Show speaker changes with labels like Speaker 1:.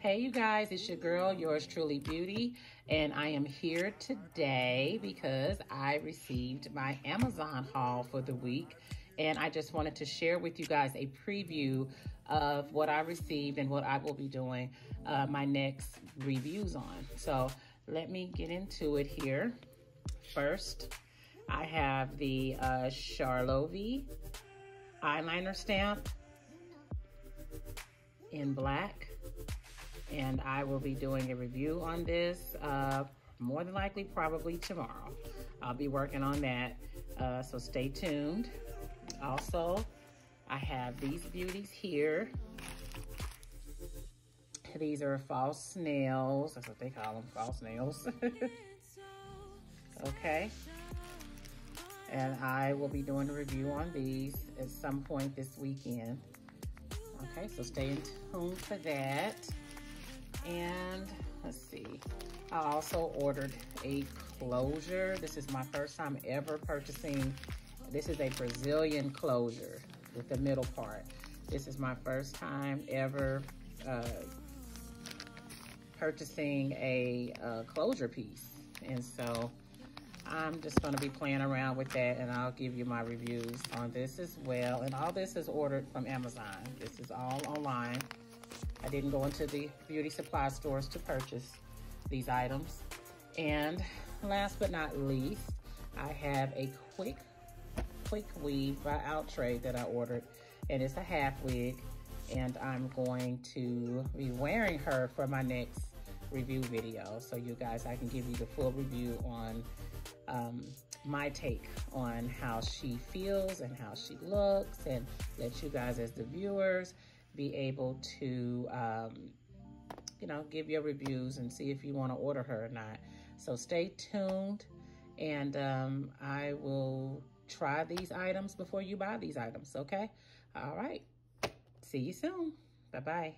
Speaker 1: Hey, you guys, it's your girl, yours truly, Beauty, and I am here today because I received my Amazon haul for the week, and I just wanted to share with you guys a preview of what I received and what I will be doing uh, my next reviews on. So let me get into it here. First, I have the uh, Sharlovy eyeliner stamp in black and I will be doing a review on this uh, more than likely probably tomorrow. I'll be working on that, uh, so stay tuned. Also, I have these beauties here. These are false snails. That's what they call them, false nails. okay. And I will be doing a review on these at some point this weekend. Okay, so stay tuned for that. And let's see, I also ordered a closure. This is my first time ever purchasing. This is a Brazilian closure with the middle part. This is my first time ever uh, purchasing a uh, closure piece. And so I'm just gonna be playing around with that and I'll give you my reviews on this as well. And all this is ordered from Amazon. This is all online. I didn't go into the beauty supply stores to purchase these items. And last but not least, I have a quick, quick weave by Outre that I ordered. And it's a half wig. And I'm going to be wearing her for my next review video. So you guys, I can give you the full review on um, my take on how she feels and how she looks and let you guys as the viewers be able to, um, you know, give your reviews and see if you want to order her or not. So stay tuned and um, I will try these items before you buy these items, okay? All right. See you soon. Bye-bye.